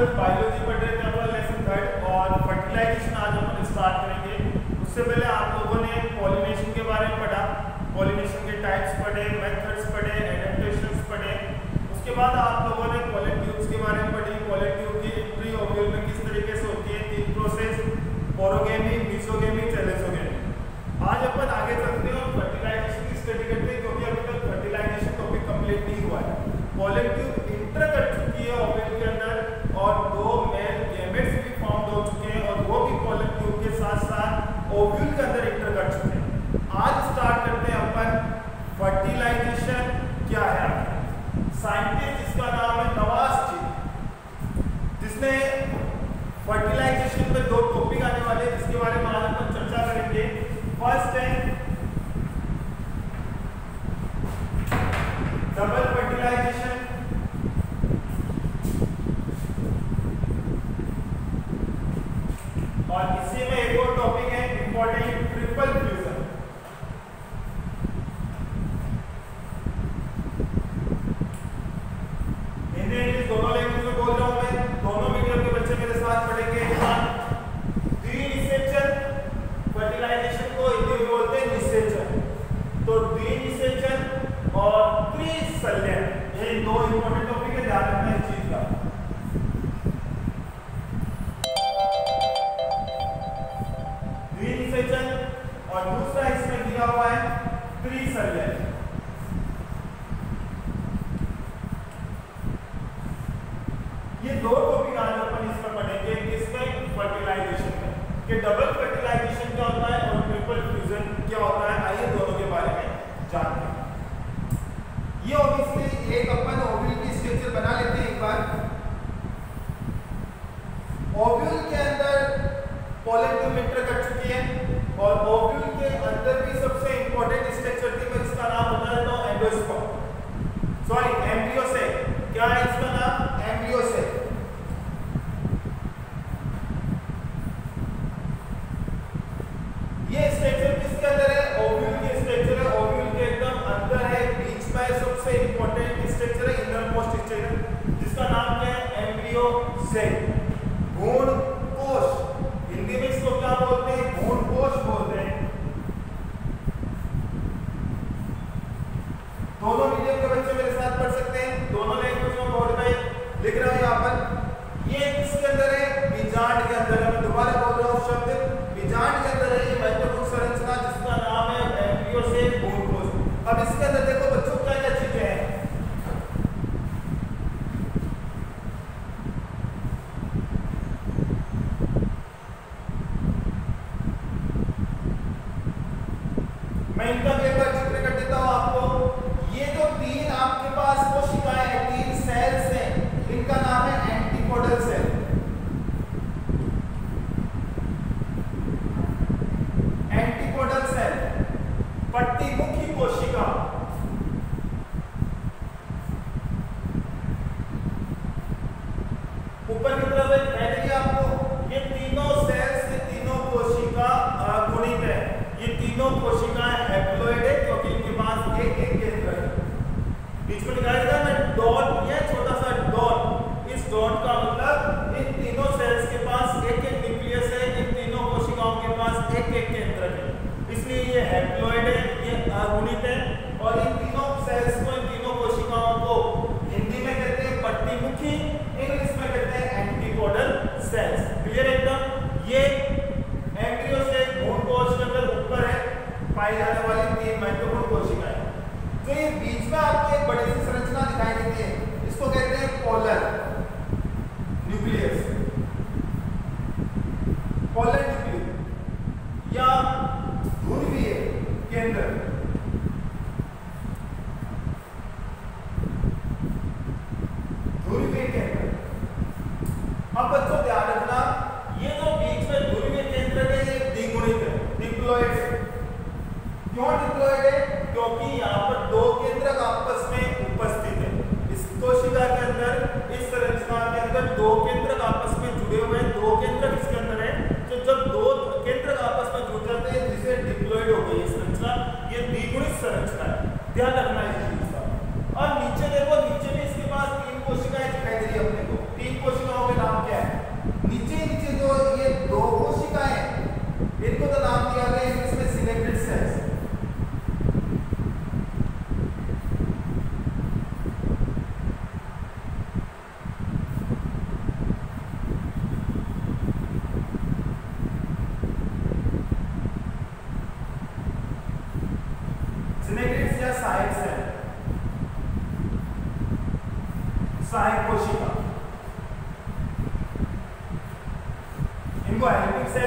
लोग बायोलॉजी पढ़ रहे थे, अपना लेसन थर्ड और फर्टिलाइजेशन आज हम स्टार्ट करेंगे। उससे पहले आप लोगों ने पॉलिनेशन के बारे में पढ़ा। पॉलिनेशन के टाइप्स पढ़े मेथड्स पढ़े एडेप्टेशन पढ़े। उसके बाद आप लोगों ने पॉलिन ट्यूब्स के बारे में पढ़ी। पॉलिन ट्यूब की एंट्री ओव्यूल में किस तरीके से होती है, तीन प्रोसेस बोरोगेमी मिसोगेमी चेलेसोगेमी आज अपन आगे चलते हैं और फर्टिलाइजेशन की स्टडी करते हैं, क्योंकि अभी तक फर्टिलाइजेशन टॉपिक कंप्लीट नहीं हुआ है। पॉलिन ट्यूब मॉड्यूल के अंदर इंटर कर चुके हैं। आज स्टार्ट करते हैं अपन फर्टिलाइजेशन क्या है साइंटिस्ट जिसका नाम है नवाज़ जी, जिसने फर्टिलाइजेशन पे दो टॉपिक आने वाले हैं, जिसके बारे में आज Three subjects.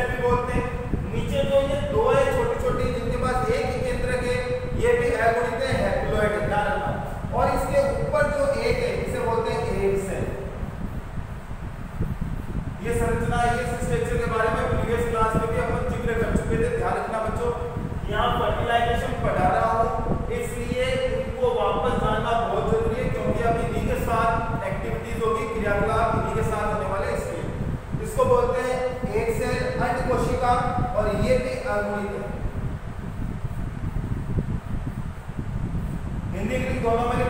भी बोलते हैं। नीचे जो ये दो है छोटी छोटी जिनके पास एक ही केंद्र के, ये भी है हेप्लोइड ध्यान और इसके ऊपर जो एक है, इसे बोलते हैं एम सेल ये संरचना, ये कार्बोनिक है हिंदी इंग्लिश दोनों में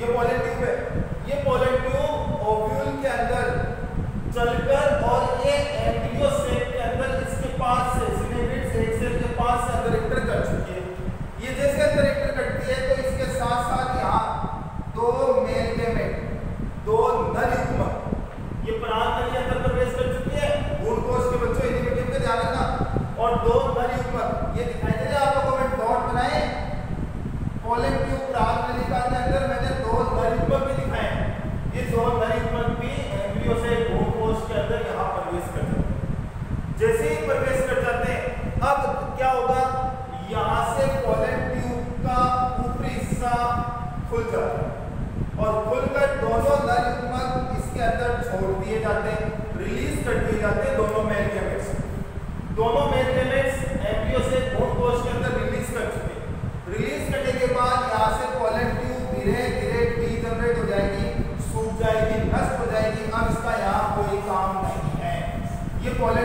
ये पॉलिटिक्स है। ये पॉलिटिक्स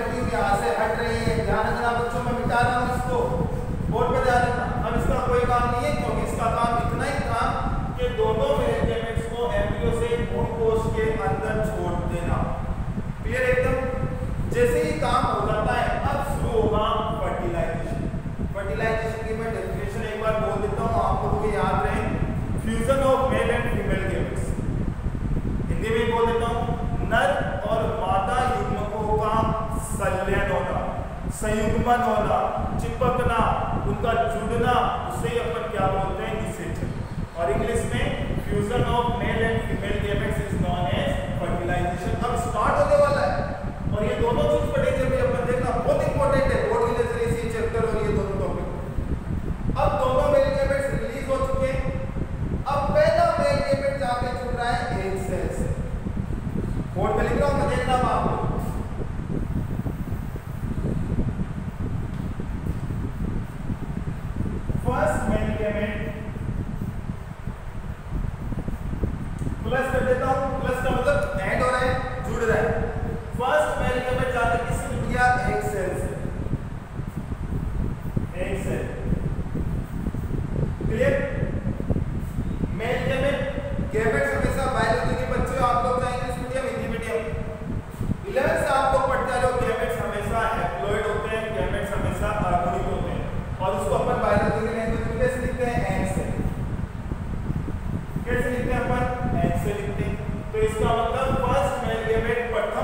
एक्टिव यहाँ से हट रही है। ध्यान रखना, बच्चों, में मिटा रहा हूँ इसको। बोर्ड पर ध्यान रखना। अब इसका कोई काम नहीं है, क्योंकि इसका काम इतना ही था कि दोनों मेजरमेंट्स को एमपीओ से मूल कोष के अंदर छोड़ देना। क्लियर एकदम? जैसे संलयन होना संयुग्मन होना चिपकना, उनका जुड़ना, उसे अपन क्या बोलते हैं? और इंग्लिश में प्लस कर देता हूँ प्लस का मतलब ऐड हो रहा है, जुड़ रहा है। फ़र्स्ट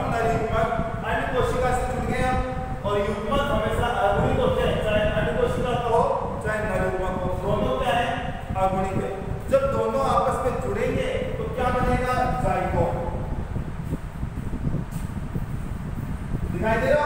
अपना युग्मक से जुड़ और युग्मक हमेशा अगुणित होते. हैं चाहे तो हो चाहे हो. दोनों क्या है? अगुणित है. जब दोनों आपस में जुड़ेंगे तो क्या बनेगा? जाइगोट दिखाई दे रहा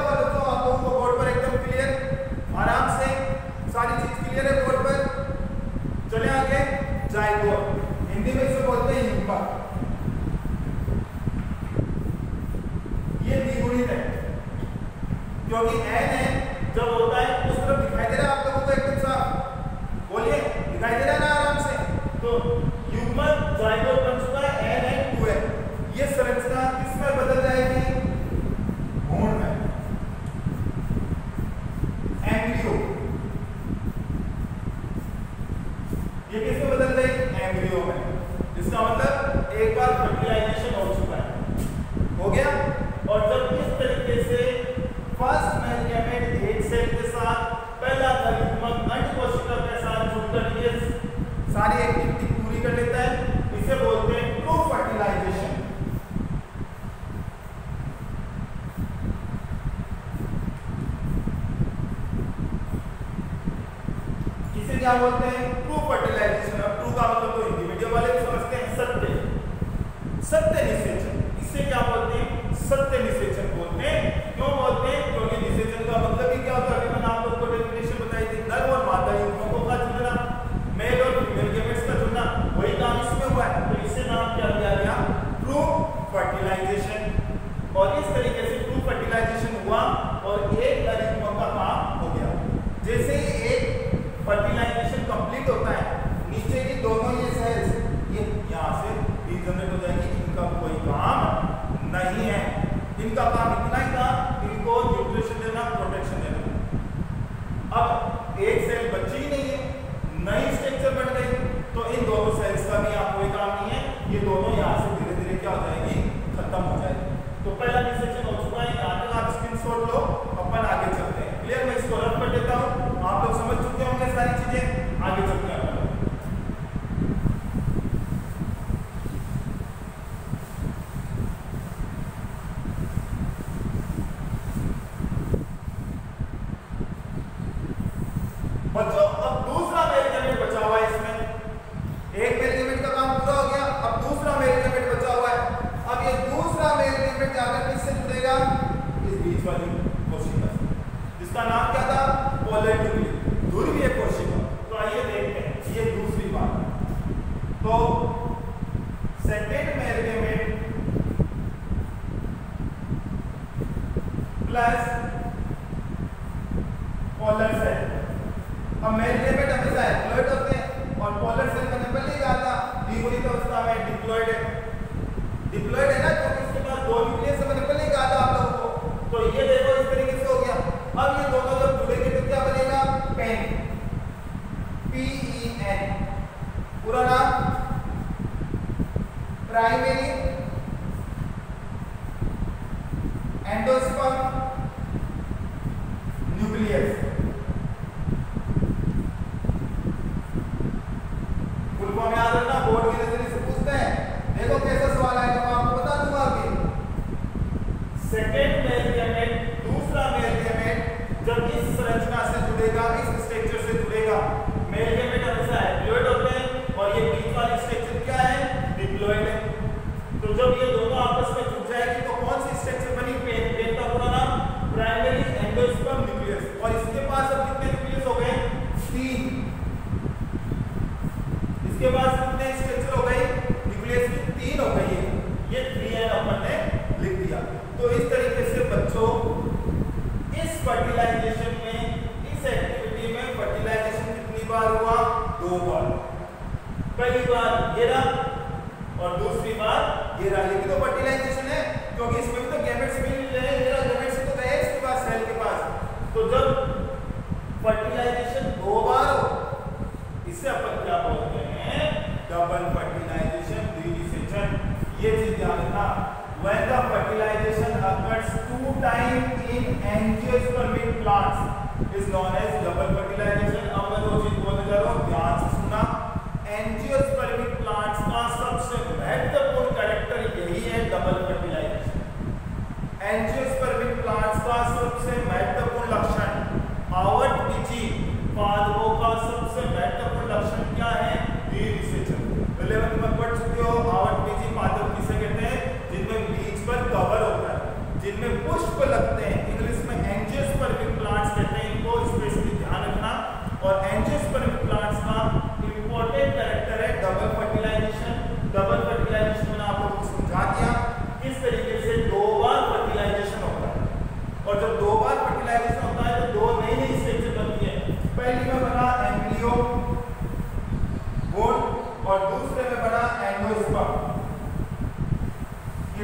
फर्टिलाइजेशन और इस तरीके से टू फर्टिलाइजेशन हुआ और एक अरिथमो का काम हो गया। जैसे प्राइमरी एंडोस्पर्म on it.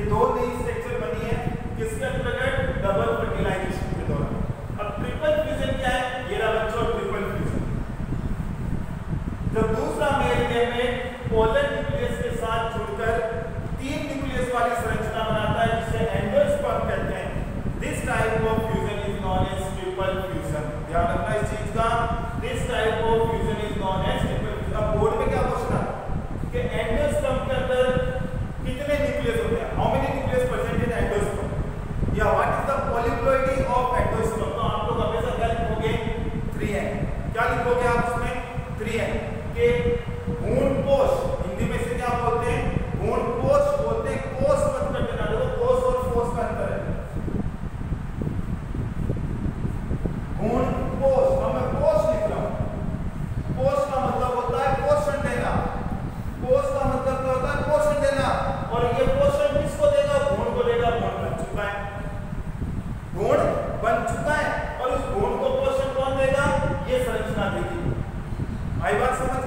दो नई स्ट्रक्चर बनी है, किसके अंतर्गत? डबल फर्टिलाइजेशन के दौरान। अब ट्रिपल फ्यूजन क्या है? ये रहा बच्चों ट्रिपल फ्यूजन जब दूसरा मेल में पोलर न्यूक्लियस के साथ जुड़कर तीन न्यूक्लियस वाली संरचना बना Aí vai